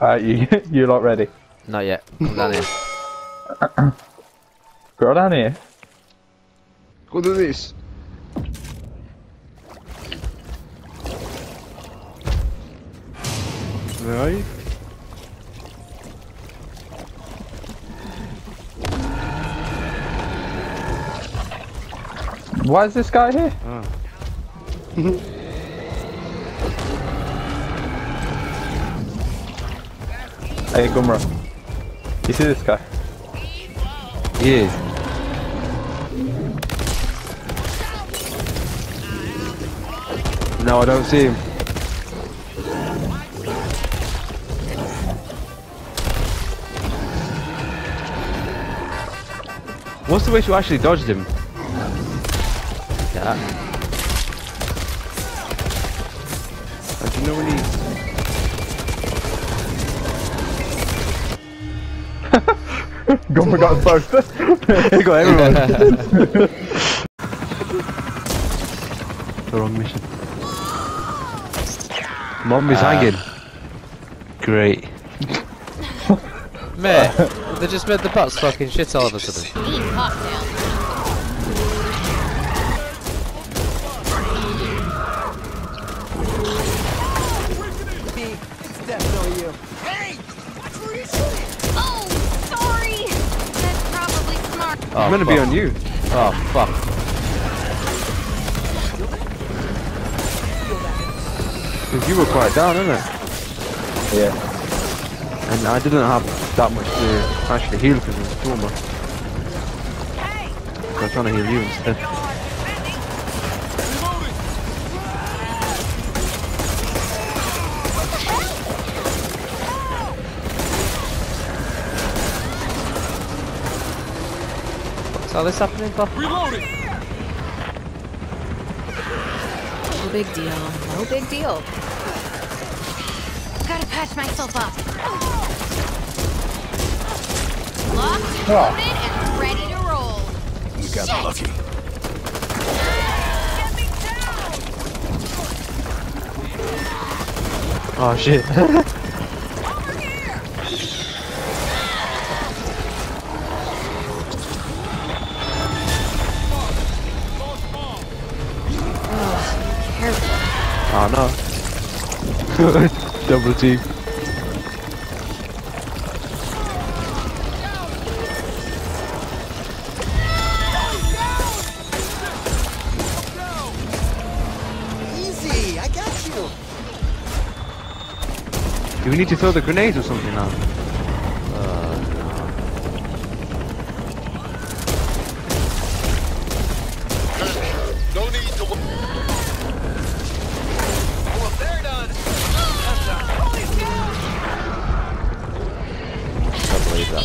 Alright, you you lot ready? Not yet. Come down here. Go down here. Go do this. Where are you? Why is this guy here? Ah. Hey Gumra. You see this guy? Is. No, I don't see him. What's the way to actually dodge him? Yeah. Do you know when he... Gumra got us both. He got everyone. the wrong mission. Mom is ah. hanging. Great. Mate, they just made the bots fucking shit all of a sudden. Oh, I'm gonna be on you. Oh, fuck. Because you were quite down, isn't it? yeah. And I didn't have that much to actually heal because of the trauma. So I was trying to heal you instead. What's all this happening for? No big deal. No big deal. Gotta patch myself up. Locked, ah. loaded, and ready to roll. You got lucky. Oh shit. Double team. Easy, I got you. Do we need to throw the grenades or something now? I.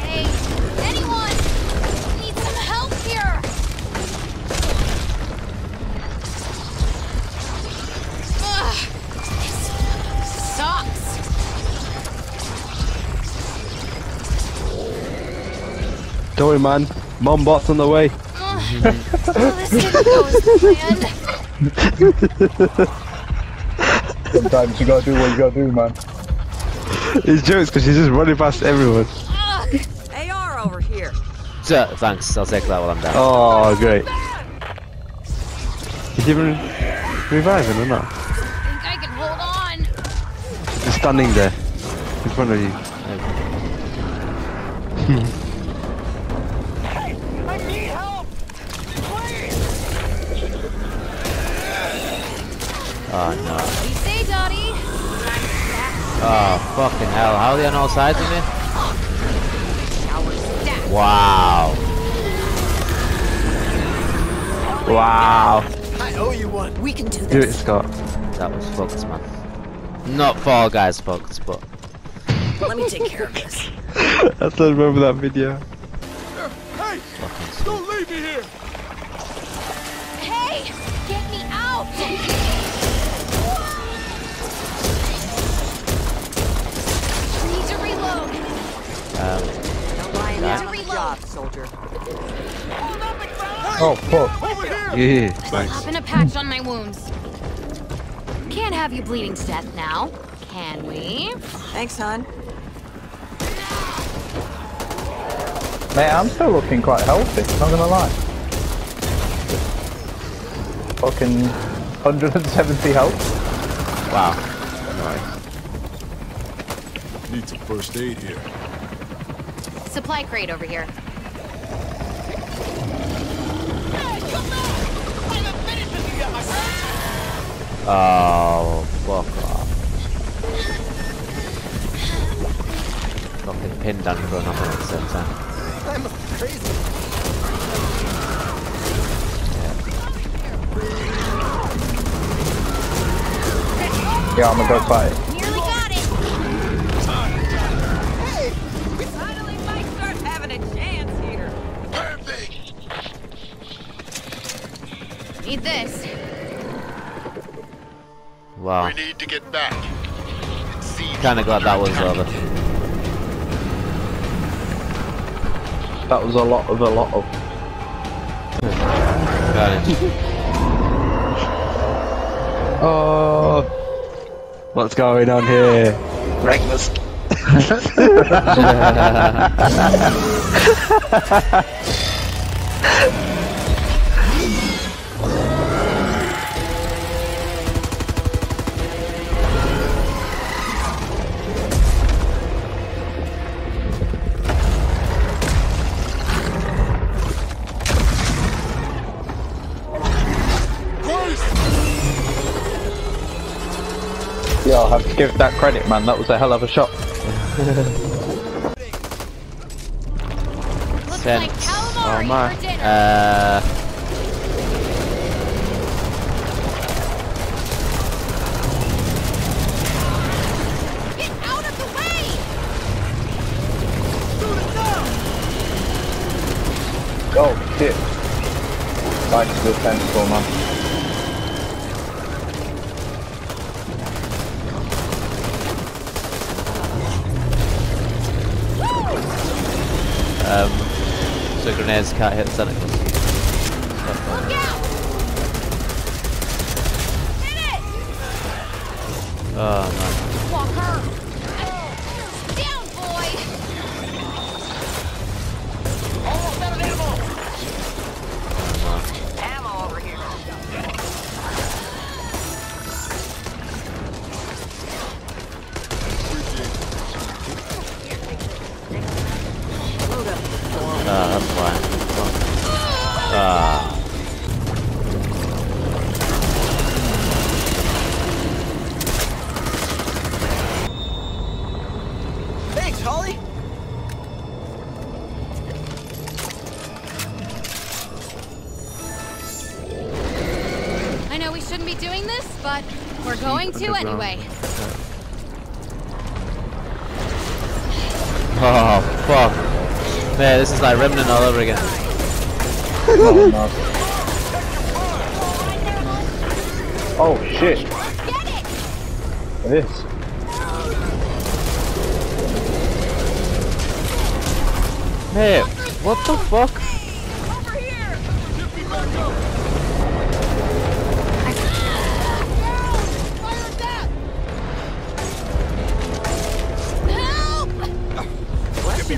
Hey, anyone? Need some help here. Ugh, this sucks. Don't worry man. Mom bot's on the way. Ugh. well, this didn't go as planned. Sometimes you gotta do what you gotta do, man. It's jokes because she's just running past everyone. Ugh. AR over here. So, thanks, I'll take that while I'm down. Oh, great. Is he even reviving or not? I think I can hold on. Just standing there in front of you. Oh no. What do you say, Dottie? Oh, fucking hell. How are they on all sides of me? Our. Wow. Wow. I owe you one. We can do this. Do it, this. Scott. That was fucked, man. Not Fall Guys fucked, but Let me take care of this. I still remember that video. Hey, fucking don't leave me here. Hey, get me out. Soldier. Hold Oh, fuck. Over here! Yeah. Popping a patch on my wounds. Can't have you bleeding to death now, can we? Thanks, hon. Mate, I'm still looking quite healthy, not gonna lie. Fucking 170 health. Wow. Need some first aid here. Supply crate over here. Oh, fuck off. Fucking pinned down for nothing at the same time. I'm crazy. Yeah, I'm gonna go fight. Nearly got it. Finally, Mike starts having a chance here. Where are they? Need this. Wow. We need to get back. Kinda glad that was uh, over. That was a lot of a lot of. Carnage. Oh, What's going on here? breakfast. give that credit, man. That was a hell of a shot. Sense. Oh, my. Uh, Get out of the way! Oh, shit. That's the tentacle, man. So grenades can't hit be doing this, but we're going to Underground. anyway. Oh, fuck. Man, this is like Remnant all over again. Oh. Oh, shit. Get it! It is. Hey, what the fuck?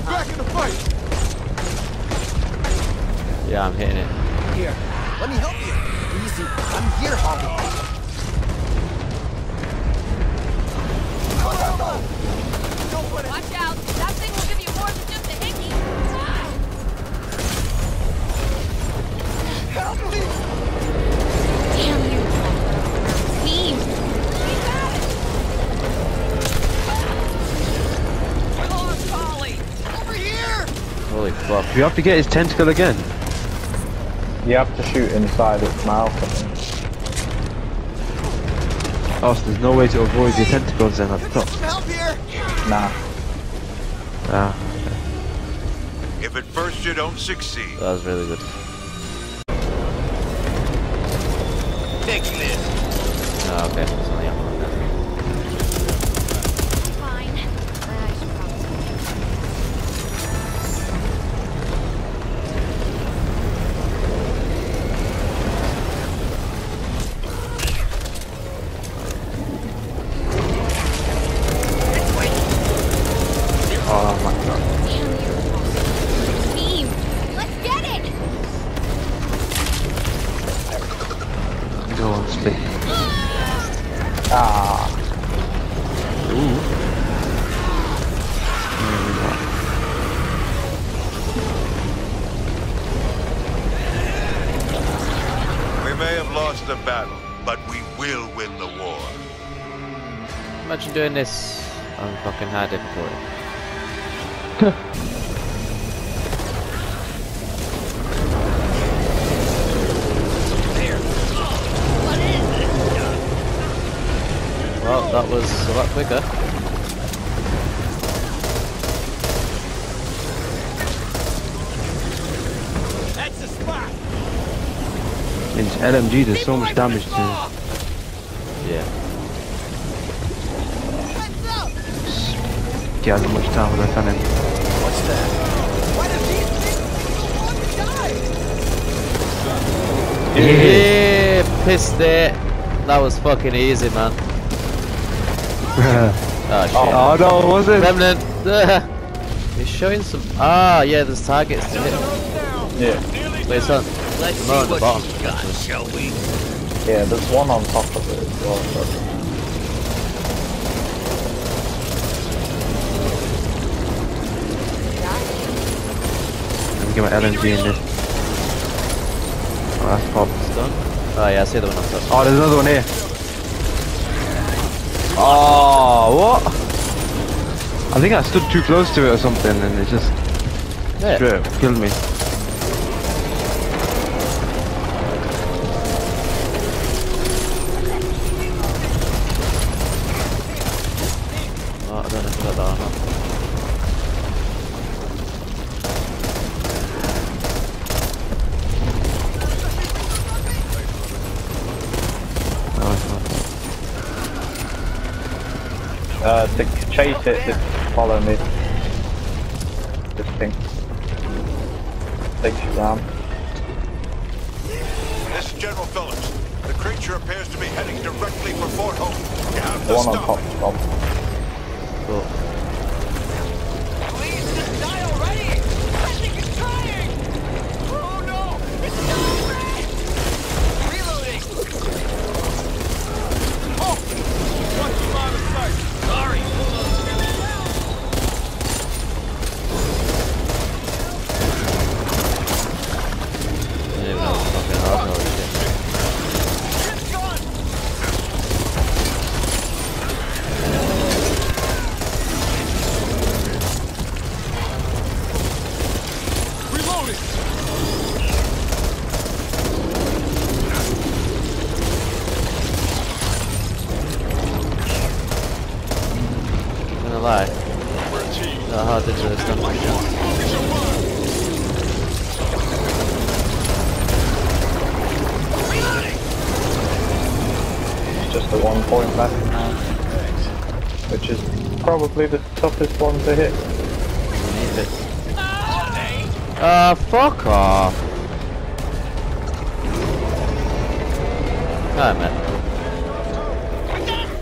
Get back in the fight. Yeah, I'm hitting it. Here, let me help you. Easy. I'm here, Holly. Don't let it. Watch out! That thing will give you more than just a hickey! Help me. Do you have to get his tentacle again? You have to shoot inside its mouth, I think. Oh, so there's no way to avoid the tentacles then at the top. Help here. Nah. Ah. If at first you don't succeed, That was really good. Take this. Oh, okay. Doing this on fucking hard difficulty. Well, that was a lot quicker. That's the spot. In LMG, there's so much damage to Yeah. Things want to die? Yeah, pissed it. That was fucking easy, man. Oh shit. oh no, was it? Remnant! He's showing some. Ah, yeah, there's targets to hit. yeah, Wait, son. Let's see what got, shall we? yeah. There's one on top of it as well. So. Let me get my LMG in this. Oh, that's pop. It's done. Oh, yeah, I see the one on top. Oh, there's another one here. Oh, what? I think I stood too close to it or something, and it just Yeah. straight killed me. Oh, I don't know if I got that or not. No, it's not. Uh, to chase it, just follow me. This thing. Takes you down. This is General Phillips. The creature appears to be heading directly for Fort Hope. You have The to one on stop top. Bob. Cool. Toughest one to hit. Need it. Ah, fuck off. Alright, man.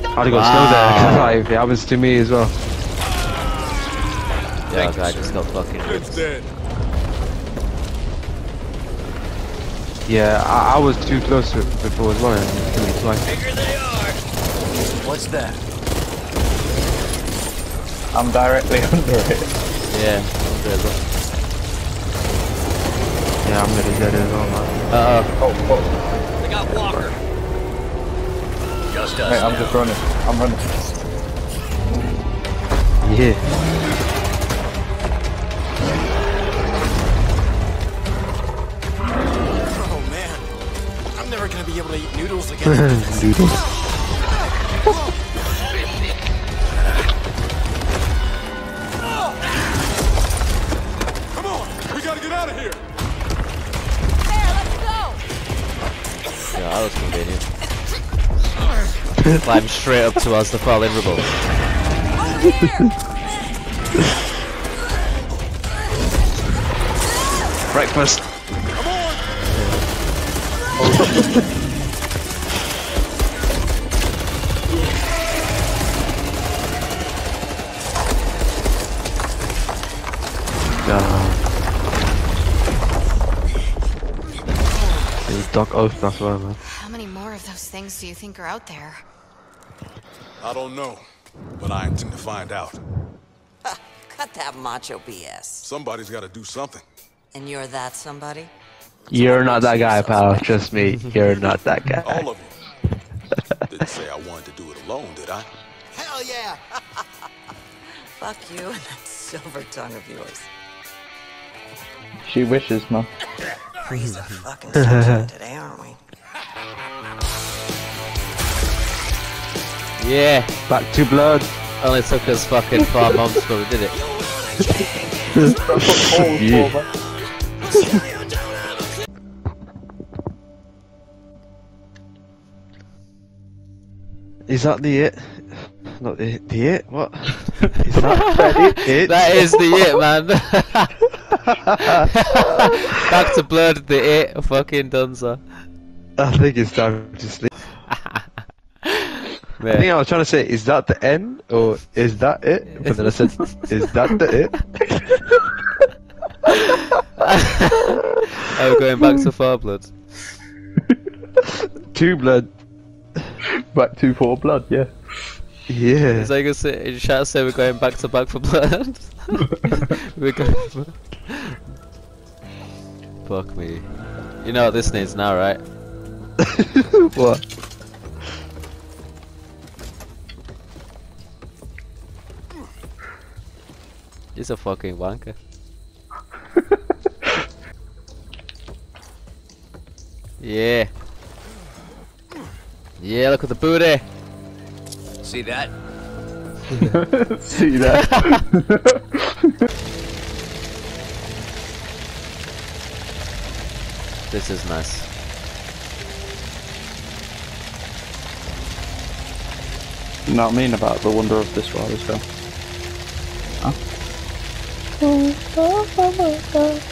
I had to go slow there, Wow. 'cause, it happens to me as well. Yeah, guy just got fucking ripped. dead. Yeah, I, I was too close to it before as well, and it killed me twice. They are. What's that? I'm directly under it. Yeah, I'm good, look. Yeah, I'm nearly dead as well, man. Uh Oh, oh. They got Walker. Just us. Mate, I'm now. just running. I'm running. Yeah. Oh man. I'm never gonna be able to eat noodles again. Doodles. That was convenient. Climb straight up towards the falling rubble. Breakfast. Oh, There's Doc Oath as well, man. How many more of those things do you think are out there? I don't know, but I intend to find out. Cut that macho BS. Somebody's got to do something. And you're that somebody? You're not that guy, pal. Trust me, you're not that guy. All of you. Didn't say I wanted to do it alone, did I? Hell yeah! Fuck you and that silver tongue of yours. She wishes, man. Freeze the fucking sunshine today, aren't we? Yeah. Back to blood. Only took us fucking five months, but we did it. Yeah. Is that the it? Not the the it? What? Is that it? it? That is the it, man. Back to blood, the it, fucking dunzo. I think it's time to sleep. I think I was trying to say, is that the end or is that it? But then I said, is that the it? Oh, we're going back to far blood. Two blood. Back to four blood, yeah. Yeah. Is that gonna say? You should say we're going back to back for blood. we're going. Fuck me. You know what this needs now, right? what? He's a fucking wanker. yeah. Yeah, look at the booty. See that? See that? This is nice. you know what I mean about the wonder of this world as well. Huh? Oh, oh, oh,